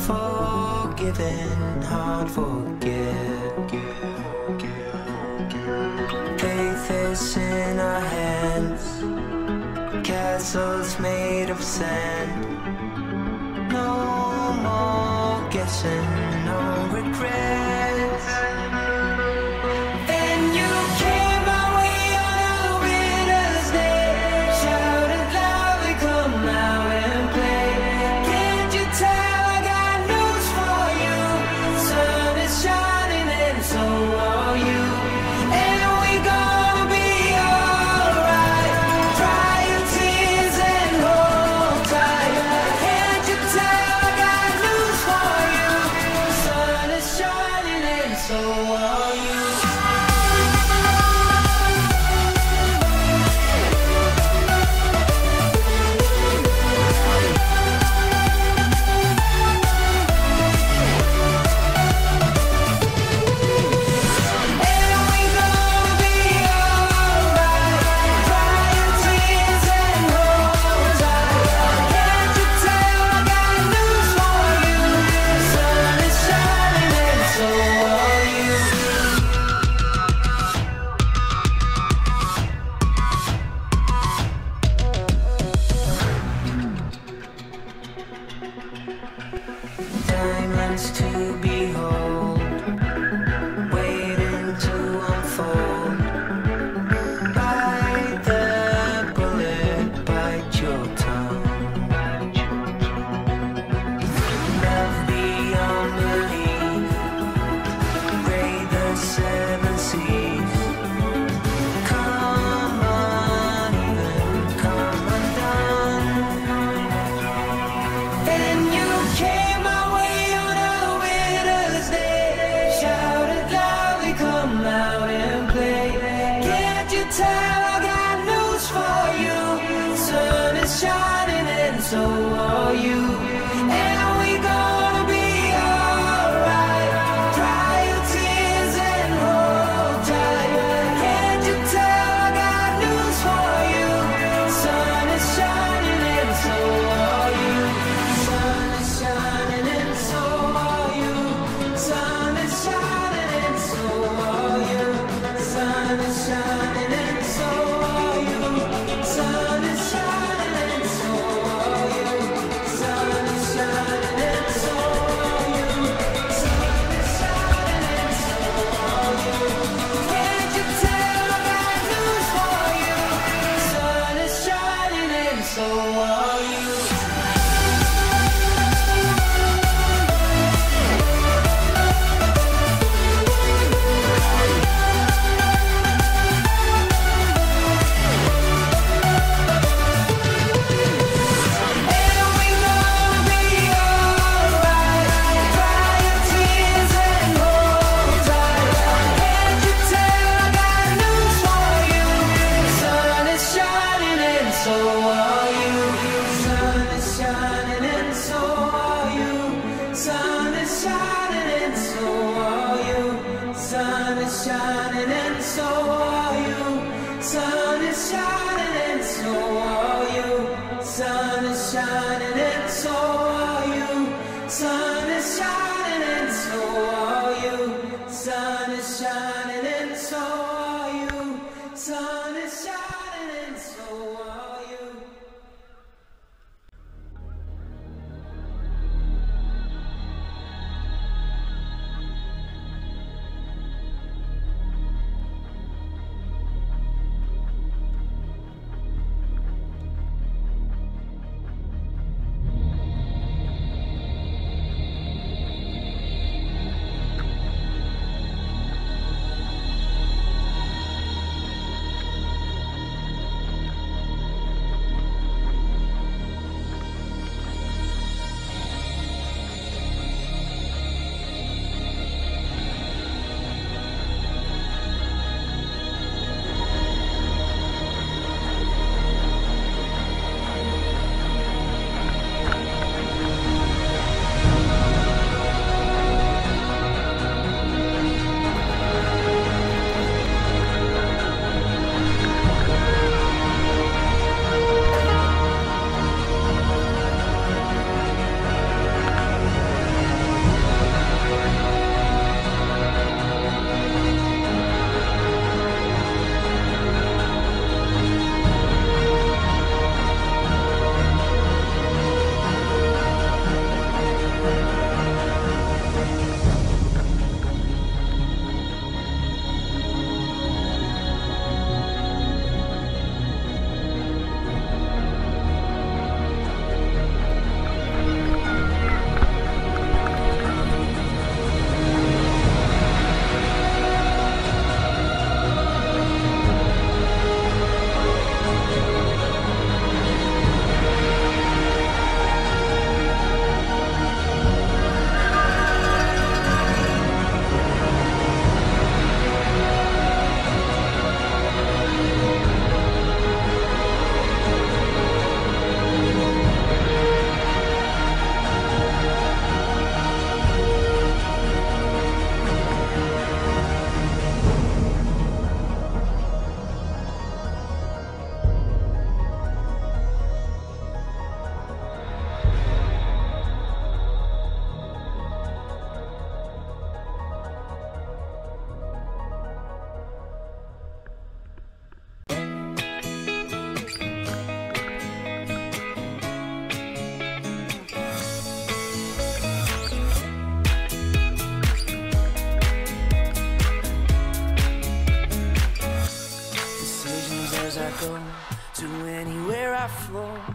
forgiven, hard forget. Faith is in our hands, castles made of sand. No more guessing. shining and so are you. Sun is shining and so are you. Sun is shining and so are you. Sun is shining and so are you. Sun is shining and so are you. Sun